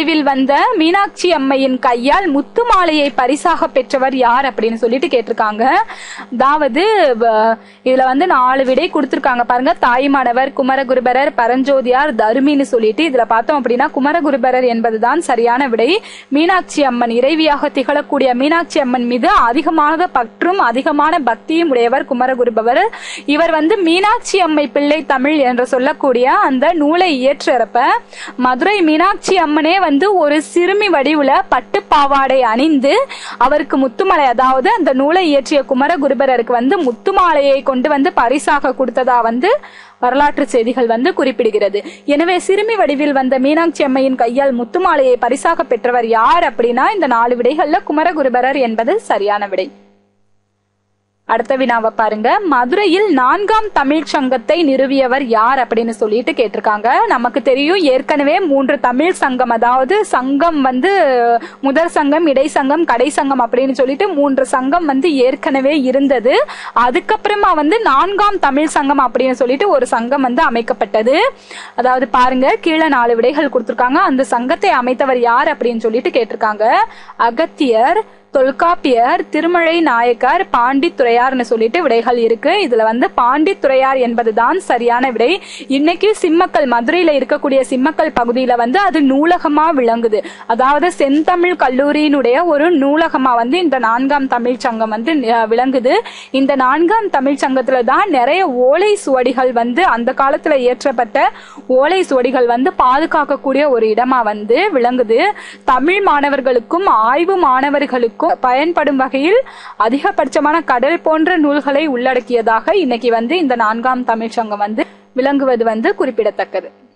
வடிவில் வந்த மீனாட்சி அம்மையின் கையால் முத்து மாலையை பரிசாக பெற்றவர் யார் அப்படின்னு சொல்லிட்டு கேட்டிருக்காங்க. அதாவது இதுல வந்து நாலு விடை கொடுத்திருக்காங்க. பாருங்க தாய்மானவர் குமரகுருபரர் பரஞ்சோதியார் தருமின்னு சொல்லிட்டு இதுல பார்த்தோம் அப்படின்னா குமரகுருபரர் என்பதுதான் சரியான விடை. மீனாட்சி அம்மன் இறைவியாக திகழக்கூடிய மீனாட்சி அம்மன் மீது அதிகமாக பற்றும் அதிகமான பக்தியும் உடையவர் குமரகுருபவர். இவர் வந்து மீனாட்சி அம்மை பிள்ளை தமிழ் என்று சொல்லக்கூடிய அந்த நூலை இயற்றப்ப மதுரை மீனாட்சி அம்மனே வந்து ஒரு சிறுமி வடிவுல பட்டு பாவாடை அணிந்து அவருக்கு முத்துமலை அதாவது அந்த நூலை இயற்றிய குமரகுருபரருக்கு வந்து முத்துமாலையை கொண்டு வந்து பரிசாக கொடுத்ததா வந்து வரலாற்று செய்திகள் வந்து குறிப்பிடுகிறது. எனவே சிறுமி வடிவில் வந்த மீனாட்சி அம்மையின் கையால் முத்துமாலையை பரிசாக பெற்றவர் யார் அப்படின்னா இந்த நாலு விடைகள்ல குமரகுருபரர் என்பது சரியான விடை. அடுத்த வினாவை பாருங்க. மதுரையில் நான்காம் தமிழ் சங்கத்தை நிறுவியவர் யார் அப்படின்னு சொல்லிட்டு கேட்டிருக்காங்க. நமக்கு தெரியும் ஏற்கனவே மூன்று தமிழ் சங்கம் அதாவது சங்கம் வந்து முதல் சங்கம் இடை சங்கம் கடை சங்கம் அப்படின்னு சொல்லிட்டு மூன்று சங்கம் வந்து ஏற்கனவே இருந்தது. அதுக்கப்புறமா வந்து நான்காம் தமிழ் சங்கம் அப்படின்னு சொல்லிட்டு ஒரு சங்கம் வந்து அமைக்கப்பட்டது. அதாவது பாருங்க கீழே நாலு விடைகள் கொடுத்துருக்காங்க. அந்த சங்கத்தை அமைத்தவர் யார் அப்படின்னு சொல்லிட்டு கேட்டிருக்காங்க. அகத்தியர் தொல்காப்பியர் திருமழை நாயக்கர் பாண்டித்துறையார்னு சொல்லிட்டு விடைகள் இருக்கு. இதுல வந்து பாண்டித்துறையார் என்பதுதான் சரியான விடை. இன்னைக்கு சிம்மக்கல் மதுரையில இருக்கக்கூடிய சிம்மக்கல் பகுதியில வந்து அது நூலகமா விளங்குது. அதாவது செந்தமிழ் கல்லூரியினுடைய ஒரு நூலகமா வந்து இந்த நான்காம் தமிழ் சங்கம் வந்து விளங்குது. இந்த நான்காம் தமிழ் சங்கத்துல தான் நிறைய ஓலை சுவடிகள் வந்து அந்த காலத்துல இயற்றப்பட்ட ஓலை சுவடிகள் வந்து பாதுகாக்கக்கூடிய ஒரு இடமா வந்து விளங்குது. தமிழ் மாணவர்களுக்கும் ஆய்வு மாணவர்களுக்கும் பயன்படும் வகையில் அதிகபட்சமான கடல் போன்ற நூல்களை உள்ளடக்கியதாக இன்னைக்கு வந்து இந்த நான்காம் தமிழ் சங்கம் வந்து விளங்குவது வந்து குறிப்பிடத்தக்கது.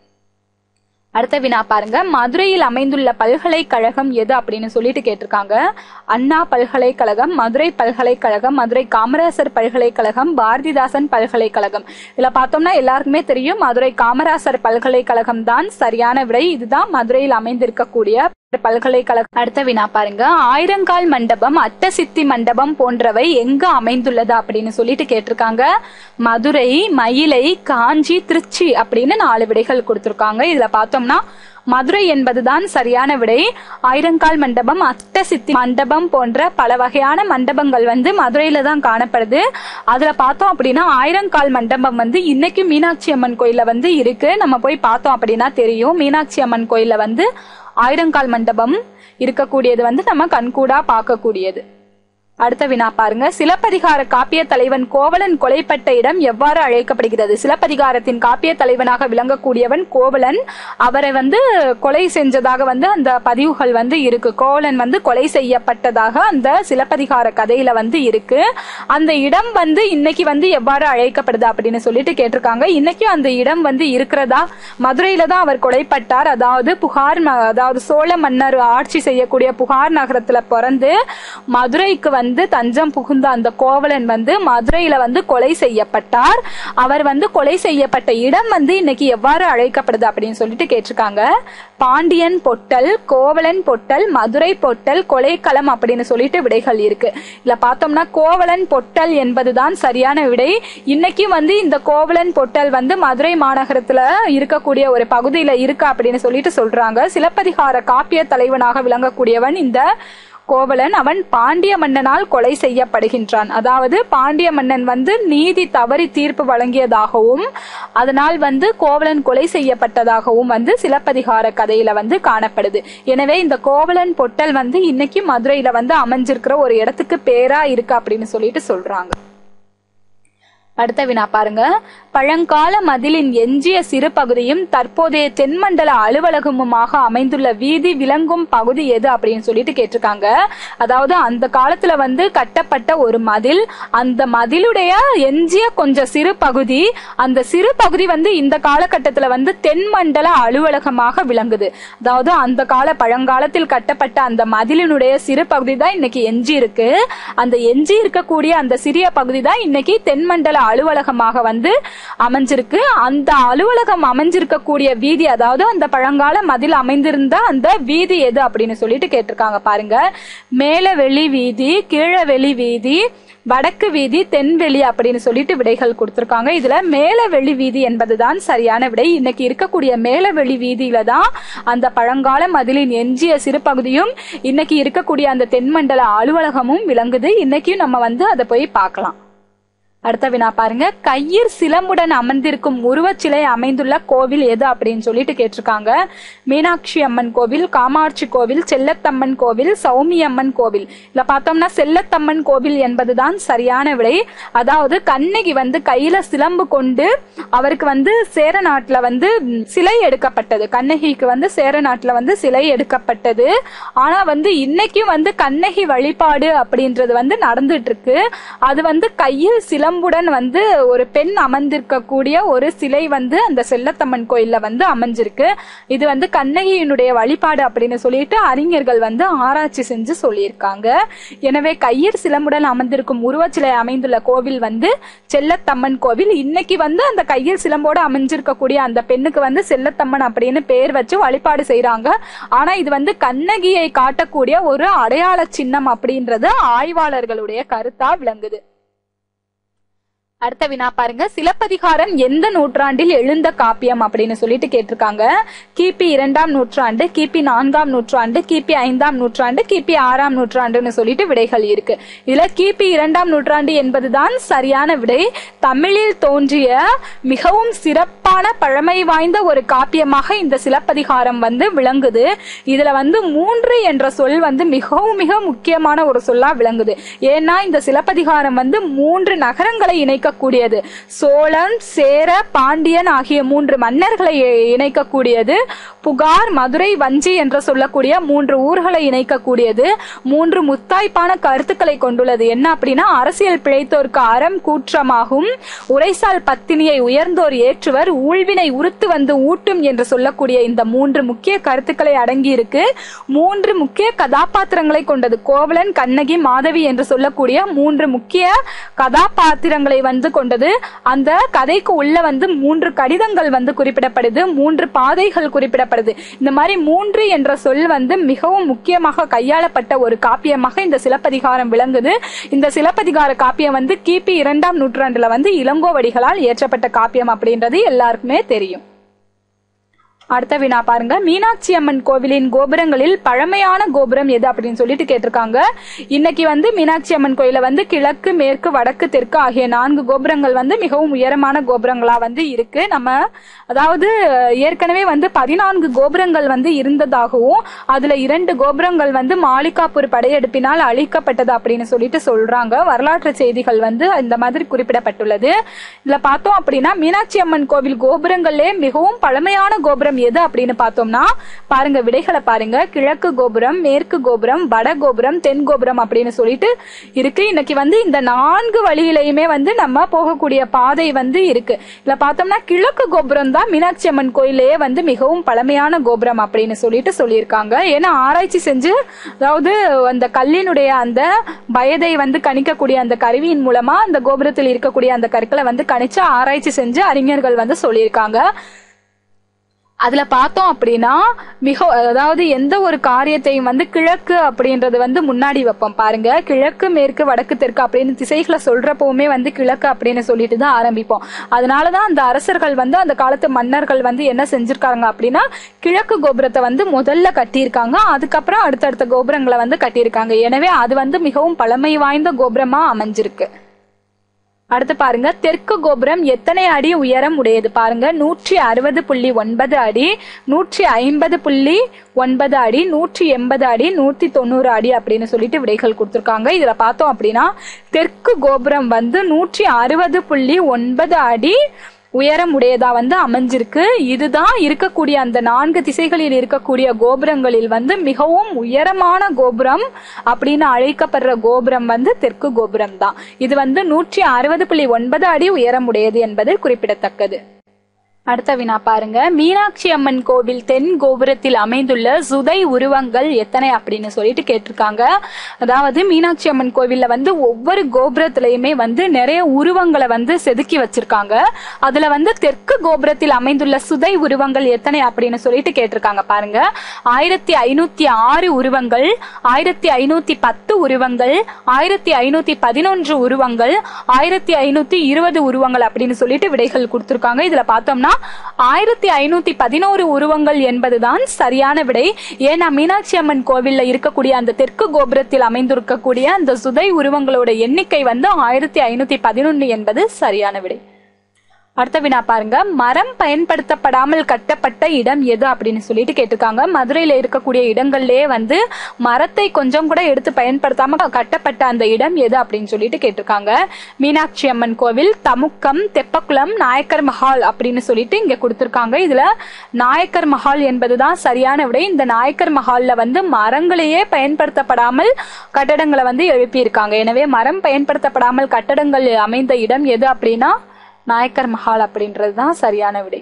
அடுத்த வினா பாருங்க. மதுரையில் அமைந்துள்ள பல்கலைக்கழகம் எது அப்படின்னு சொல்லிட்டு கேட்டிருக்காங்க. அண்ணா பல்கலைக்கழகம் மதுரை பல்கலைக்கழகம் மதுரை காமராசர் பல்கலைக்கழகம் பாரதிதாசன் பல்கலைக்கழகம். இதுல பார்த்தோம்னா எல்லாருக்குமே தெரியும். மதுரை காமராசர் பல்கலைக்கழகம் தான் சரியான விடை. இதுதான் மதுரையில் அமைந்திருக்கக்கூடிய பல்கலைக்கழக அடுத்த வினா பாருங்க. ஆயிரங்கால் மண்டபம் அட்ட சித்தி மண்டபம் போன்றவை எங்க அமைந்துள்ளது அப்படின்னு சொல்லிட்டு கேட்டிருக்காங்க. மதுரை மயிலை காஞ்சி திருச்சி அப்படின்னு நாலு விடைகள் கொடுத்திருக்காங்க. இதுல பார்த்தோம்னா மதுரை என்பதுதான் சரியான விடை. ஆயிரங்கால் மண்டபம் அட்டசித்தி மண்டபம் போன்ற பல வகையான மண்டபங்கள் வந்து மதுரையில தான் காணப்படுது. அதுல பார்த்தோம் அப்படின்னா ஆயிரங்கால் மண்டபம் வந்து இன்னைக்கு மீனாட்சி அம்மன் கோயில வந்து இருக்கு. நம்ம போய் பார்த்தோம் அப்படின்னா தெரியும். மீனாட்சி அம்மன் கோயில வந்து ஆயிரங்கால் மண்டபம் இருக்கக்கூடியது வந்து நம்ம கண்கூடா பார்க்கக்கூடியது. அடுத்த வினா பாருங்க. சிலப்பதிகார காப்பிய தலைவன் கோவலன் கொலைப்பட்ட இடம் எவ்வாறு அழைக்கப்படுகிறது? சிலப்பதிகாரத்தின் காப்பிய தலைவனாக விளங்கக்கூடியவன் கோவலன். அவரை வந்து கொலை செஞ்சதாக வந்து அந்த பதிவுகள் வந்து இருக்கு. கோவலன் வந்து கொலை செய்யப்பட்டதாக அந்த சிலப்பதிகார கதையில வந்து இருக்கு. அந்த இடம் வந்து இன்னைக்கு வந்து எவ்வாறு அழைக்கப்படுது அப்படின்னு சொல்லிட்டு கேட்டிருக்காங்க. இன்னைக்கும் அந்த இடம் வந்து இருக்கிறதா? மதுரையில தான் அவர் கொலைப்பட்டார். அதாவது புகார் அதாவது சோழ மன்னர் ஆட்சி செய்யக்கூடிய புகார் நகரத்துல பிறந்து மதுரைக்கு வந்து வந்து தஞ்சம் புகுந்த அந்த கோவலன் வந்து மதுரையில வந்து கொலை செய்யப்பட்டார். அவர் வந்து கொலை செய்யப்பட்ட இடம் வந்து இன்னைக்கு எவ்வாறு அழைக்கப்படுது அப்படின்னு சொல்லிட்டு கேட்டிருக்காங்க. பாண்டியன் பொட்டல் கோவலன் பொட்டல் மதுரை பொட்டல் கொலைக்களம் அப்படின்னு சொல்லிட்டு விடைகள் இருக்கு. இதுல பார்த்தோம்னா கோவலன் பொட்டல் என்பதுதான் சரியான விடை. இன்னைக்கு வந்து இந்த கோவலன் பொட்டல் வந்து மதுரை மாநகரத்துல இருக்கக்கூடிய ஒரு பகுதியில இருக்கு அப்படின்னு சொல்லிட்டு சொல்றாங்க. சிலப்பதிகார காப்பிய தலைவனாக விளங்கக்கூடியவன் இந்த கோவலன் அவன் பாண்டிய மன்னனால் கொலை செய்யப்படுகின்றான். அதாவது பாண்டிய மன்னன் வந்து நீதி தவறி தீர்ப்பு வழங்கியதாகவும் அதனால் வந்து கோவலன் கொலை செய்யப்பட்டதாகவும் வந்து சிலப்பதிகார கதையில வந்து காணப்படுது. எனவே இந்த கோவலன் பொட்டல் வந்து இன்னைக்கு மதுரையில வந்து அமைஞ்சிருக்கிற ஒரு இடத்துக்கு பேரா இருக்கு அப்படின்னு சொல்லிட்டு சொல்றாங்க. அடுத்த வினா பாருங்க. பழங்கால மதிலின் எஞ்சிய சிறு பகுதியும் தற்போதைய தென்மண்டல அலுவலகமுமாக அமைந்துள்ள வீதி விளங்கும் பகுதி எது அப்படின்னு சொல்லிட்டு கேட்டிருக்காங்க. அதாவது அந்த காலத்துல வந்து கட்டப்பட்ட ஒரு மதில் அந்த மதிலுடைய எஞ்சிய கொஞ்சம் சிறு பகுதி அந்த சிறு பகுதி வந்து இந்த காலகட்டத்துல வந்து தென்மண்டல அலுவலகமாக விளங்குது. அதாவது அந்த கால பழங்காலத்தில் கட்டப்பட்ட அந்த மதிலினுடைய சிறு பகுதி தான் இன்னைக்கு எஞ்சி இருக்கு அந்த எஞ்சி இருக்கக்கூடிய அந்த சிறிய பகுதி தான் இன்னைக்கு தென்மண்டல அலுவலகமாக வந்து அமைஞ்சிருக்கு. அந்த அலுவலகம் அமைஞ்சிருக்கக்கூடிய வீதி அதாவது அந்த பழங்கால மதில் அமைந்திருந்த அந்த வீதி எது அப்படின்னு சொல்லிட்டு கேட்டிருக்காங்க பாருங்க. மேலவெளி வீதி கீழவெளி வீதி வடக்கு வீதி தென்வெளி அப்படின்னு சொல்லிட்டு விடைகள் கொடுத்திருக்காங்க. இதுல மேலவெளி வீதி என்பதுதான் சரியான விடை. இன்னைக்கு இருக்கக்கூடிய மேலவெளி வீதியில தான் அந்த பழங்கால மதிலின் எஞ்சிய சிறு பகுதியும் இன்னைக்கு இருக்கக்கூடிய அந்த தென்மண்டல அலுவலகமும் விளங்குது. இன்னைக்கும் நம்ம வந்து அதை போய் பார்க்கலாம். அடுத்த வினா பாருங்க. கையில் சிலம்புடன் அமர்ந்திருக்கும் உருவச்சிலை அமைந்துள்ள கோவில் எது அப்படின்னு சொல்லிட்டு கேட்டிருக்காங்க. மீனாட்சி அம்மன் கோவில் காமாட்சி கோவில் செல்லத்தம்மன் கோவில் சௌமி அம்மன் கோவில். இதுல பார்த்தோம்னா செல்லத்தம்மன் கோவில் என்பதுதான் சரியான விடை. அதாவது கண்ணகி வந்து கையில சிலம்பு கொண்டு அவருக்கு வந்து சேர நாட்டுல வந்து சிலை எடுக்கப்பட்டது. கண்ணகிக்கு வந்து சேர நாட்டுல வந்து சிலை எடுக்கப்பட்டது. ஆனா வந்து இன்னைக்கும் வந்து கண்ணகி வழிபாடு அப்படின்றது வந்து நடந்துட்டு இருக்கு. அது வந்து கையில் உடம்புடன் வந்து ஒரு பெண் அமர்ந்திருக்கக்கூடிய ஒரு சிலை வந்து அந்த செல்லத்தம்மன் கோயில்ல வந்து அமைஞ்சிருக்கு இது வந்து கண்ணகியினுடைய வழிபாடு அப்படின்னு சொல்லிட்டு அறிஞர்கள் வந்து ஆராய்ச்சி செஞ்சு சொல்லியிருக்காங்க. எனவே கையர் சிலம்புடன் அமர்ந்திருக்கும் உருவச்சிலை அமைந்துள்ள கோவில் வந்து செல்லத்தம்மன் கோவில். இன்னைக்கு வந்து அந்த கையில் சிலம்போடு அமைஞ்சிருக்கக்கூடிய அந்த பெண்ணுக்கு வந்து செல்லத்தம்மன் அப்படின்னு பேர் வச்சு வழிபாடு செய்யறாங்க ஆனா இது வந்து கண்ணகியை காட்டக்கூடிய ஒரு அடையாள சின்னம் அப்படின்றது ஆய்வாளர்களுடைய கருத்தா விளங்குது. அடுத்த வினா பாருங்க. சிலப்பதிகாரம் எந்த நூற்றாண்டில் எழுந்த காப்பியம் அப்படின்னு சொல்லிட்டு கேட்டிருக்காங்க. கிபி இரண்டாம் நூற்றாண்டு கிபி நான்காம் நூற்றாண்டு கிபி ஐந்தாம் நூற்றாண்டு கிபி ஆறாம் நூற்றாண்டுன்னு சொல்லிட்டு விடைகள் இருக்கு. இதுல கிபி இரண்டாம் நூற்றாண்டு என்பதுதான் சரியான விடை. தமிழில் தோன்றிய மிகவும் சிறப்பான பழமை வாய்ந்த ஒரு காப்பியமாக இந்த சிலப்பதிகாரம் வந்து விளங்குது. இதுல வந்து மூன்று என்ற சொல் வந்து மிகவும் மிக முக்கியமான ஒரு சொல்லா விளங்குது. ஏன்னா இந்த சிலப்பதிகாரம் வந்து மூன்று நகரங்களை இணைக்கக்கூடியது. சோழன் சேர பாண்டியன் ஆகிய மூன்று மன்னர்களை இணைக்கக்கூடியது. புகார் மதுரை வஞ்சி என்று சொல்லக்கூடிய மூன்று ஊர்களை இணைக்கக்கூடியது. மூன்று முத்தாய்ப்பான கருத்துக்களை கொண்டுள்ளது. என்ன அப்படின்னா அரசியல் பிழைத்தோர்க்கு அறம் கூற்றமாகும். உரைசால் பத்தினியை உயர்ந்தோர் ஏற்றுவர். ஊழ்வினை உறுத்து வந்து ஊட்டும் என்று சொல்லக்கூடிய இந்த மூன்று முக்கிய கருத்துக்களை அடங்கி இருக்கு மூன்று முக்கிய கதாபாத்திரங்களை கொண்டது. கோவலன் கண்ணகி மாதவி என்று சொல்லக்கூடிய மூன்று முக்கிய கதாபாத்திரங்களை வந்து வந்து கொண்டது. அந்த கதைக்கு உள்ள வந்து மூன்று கடிதங்கள் வந்து குறிப்பிடப்படுது. மூன்று பாதைகள் குறிப்பிடப்படுது. இந்த மாதிரி மூன்று என்ற சொல் வந்து மிகவும் முக்கியமாக கையாளப்பட்ட ஒரு காப்பியமாக இந்த சிலப்பதிகாரம் விளங்குது. இந்த சிலப்பதிகார காப்பியம் வந்து கிபி இரண்டாம் நூற்றாண்டுல வந்து இளங்கோவடிகளால் இயற்றப்பட்ட காப்பியம் அப்படின்றது எல்லாருக்குமே தெரியும். அடுத்த வினா பாருங்க. மீனாட்சி அம்மன் கோவிலின் கோபுரங்களில் பழமையான கோபுரம் எது அப்படின்னு சொல்லிட்டு கேட்டிருக்காங்க. இன்னைக்கு வந்து மீனாட்சி அம்மன் கோயில வந்து கிழக்கு மேற்கு வடக்கு தெற்கு ஆகிய நான்கு கோபுரங்கள் வந்து மிகவும் உயரமான கோபுரங்களா வந்து இருக்கு. நம்ம அதாவது ஏற்கனவே வந்து பதினான்கு கோபுரங்கள் வந்து இருந்ததாகவும் அதுல இரண்டு கோபுரங்கள் வந்து மாலிகாப்பூர் படையெடுப்பினால் அழிக்கப்பட்டது அப்படின்னு சொல்லிட்டு சொல்றாங்க. வரலாற்று செய்திகள் வந்து இந்த மாதிரி குறிப்பிடப்பட்டுள்ளது. இதுல பார்த்தோம் அப்படின்னா மீனாட்சி அம்மன் கோவில் கோபுரங்களே மிகவும் பழமையான கோபுரம் எது அப்படின்னு பார்த்தோம்னா பாருங்க விடைகளை பாருங்க. கிழக்கு கோபுரம் மேற்கு கோபுரம் வட கோபுரம் தென் கோபுரம் அப்படின்னு சொல்லிட்டு இருக்கு. இன்னைக்கு வந்து இந்த நான்கு வழியிலையுமே வந்து நம்ம போகக்கூடிய பாதை வந்து இருக்கு. இதுல பார்த்தோம்னா கிழக்கு கோபுரம் தான் மீனாட்சி அம்மன் கோயிலே வந்து மிகவும் பழமையான கோபுரம் அப்படின்னு சொல்லிட்டு சொல்லியிருக்காங்க. ஏன்னா ஆராய்ச்சி செஞ்சு அதாவது அந்த கல்லினுடைய அந்த வயதை வந்து கணிக்கக்கூடிய அந்த கருவியின் மூலமா அந்த கோபுரத்தில் இருக்கக்கூடிய அந்த கற்களை வந்து கணிச்சு ஆராய்ச்சி செஞ்சு அறிஞர்கள் வந்து சொல்லியிருக்காங்க. அதுல பார்த்தோம் அப்படின்னா மிக அதாவது எந்த ஒரு காரியத்தையும் வந்து கிழக்கு அப்படின்றது வந்து முன்னாடி வைப்போம். பாருங்க கிழக்கு மேற்கு வடக்கு தெற்கு அப்படின்னு திசைகளை சொல்றப்பவுமே வந்து கிழக்கு அப்படின்னு சொல்லிட்டு தான் ஆரம்பிப்போம். அதனாலதான் அந்த அரசர்கள் வந்து அந்த காலத்து மன்னர்கள் வந்து என்ன செஞ்சிருக்காங்க அப்படின்னா கிழக்கு கோபுரத்தை வந்து முதல்ல கட்டியிருக்காங்க. அதுக்கப்புறம் அடுத்தடுத்த கோபுரங்களை வந்து கட்டியிருக்காங்க. எனவே அது வந்து மிகவும் பழமை வாய்ந்த கோபுரமா அமைஞ்சிருக்கு. அடுத்து பாருங்க தெற்கு கோபுரம் எத்தனை அடி உயரம் உடையது? பாருங்க நூற்றி அறுபது புள்ளி ஒன்பது அடி நூற்றி ஐம்பது புள்ளி ஒன்பது அடி நூற்றி எண்பது அடி நூற்றி தொண்ணூறு அடி அப்படின்னு சொல்லிட்டு விடைகள் கொடுத்துருக்காங்க. இதில் பார்த்தோம் அப்படின்னா தெற்கு கோபுரம் வந்து நூற்றி அறுபது புள்ளி ஒன்பது அடி உயரம் உடையதா வந்து அமைஞ்சிருக்கு. இதுதான் இருக்கக்கூடிய அந்த நான்கு திசைகளில் இருக்கக்கூடிய கோபுரங்களில் வந்து மிகவும் உயரமான கோபுரம் அப்படின்னு அழைக்கப்படுற கோபுரம் வந்து தெற்கு கோபுரம் தான் இது வந்து நூற்றி அறுபது புள்ளி ஒன்பது அடி உயரம் உடையது என்பது குறிப்பிடத்தக்கது. அடுத்த வினா பாருங்க. மீனாட்சி அம்மன் கோவில் தென் கோபுரத்தில் அமைந்துள்ள சுதை உருவங்கள் எத்தனை அப்படின்னு சொல்லிட்டு கேட்டிருக்காங்க. அதாவது மீனாட்சி அம்மன் கோவில்ல வந்து ஒவ்வொரு கோபுரத்திலயுமே வந்து நிறைய உருவங்களை வந்து செதுக்கி வச்சிருக்காங்க. அதுல வந்து தெற்கு கோபுரத்தில் அமைந்துள்ள சுதை உருவங்கள் எத்தனை அப்படின்னு சொல்லிட்டு கேட்டிருக்காங்க பாருங்க. ஆயிரத்தி ஐநூத்தி ஆறு உருவங்கள் ஆயிரத்தி ஐநூத்தி பத்து உருவங்கள் ஆயிரத்தி ஐநூத்தி பதினொன்று உருவங்கள் ஆயிரத்தி ஐநூத்தி இருபது உருவங்கள் அப்படின்னு சொல்லிட்டு விடைகள் கொடுத்திருக்காங்க. இதுல பார்த்தோம்னா ஆயிரத்தி ஐநூத்தி பதினோரு உருவங்கள் என்பதுதான் சரியான விடை. ஏன்னா மீனாட்சி அம்மன் கோவில்ல இருக்கக்கூடிய அந்த தெற்கு கோபுரத்தில் அமைந்திருக்கக்கூடிய அந்த சுதை உருவங்களோட எண்ணிக்கை வந்து ஆயிரத்தி ஐநூத்தி பதினொன்னு என்பது சரியான விடை. அடுத்த வினா பாருங்க. மரம் பயன்படுத்தப்படாமல் கட்டப்பட்ட இடம் எது அப்படின்னு சொல்லிட்டு கேட்டிருக்காங்க. மதுரையில இருக்கக்கூடிய இடங்கள்லயே வந்து மரத்தை கொஞ்சம் கூட எடுத்து பயன்படுத்தாம கட்டப்பட்ட அந்த இடம் எது அப்படின்னு சொல்லிட்டு கேட்டிருக்காங்க. மீனாட்சி அம்மன் கோவில் தமுக்கம் தெப்பக்குளம் நாயக்கர் மஹால் அப்படின்னு சொல்லிட்டு இங்க கொடுத்திருக்காங்க. இதுல நாயக்கர் மஹால் என்பதுதான் சரியான விடை. இந்த நாயக்கர் மஹால்ல வந்து மரங்களையே பயன்படுத்தப்படாமல் கட்டடங்களை வந்து எழுப்பியிருக்காங்க. எனவே மரம் பயன்படுத்தப்படாமல் கட்டடங்கள் அமைந்த இடம் எது அப்படின்னா நாயக்கர் மஹால் அப்படின்றது தான் சரியான விடை.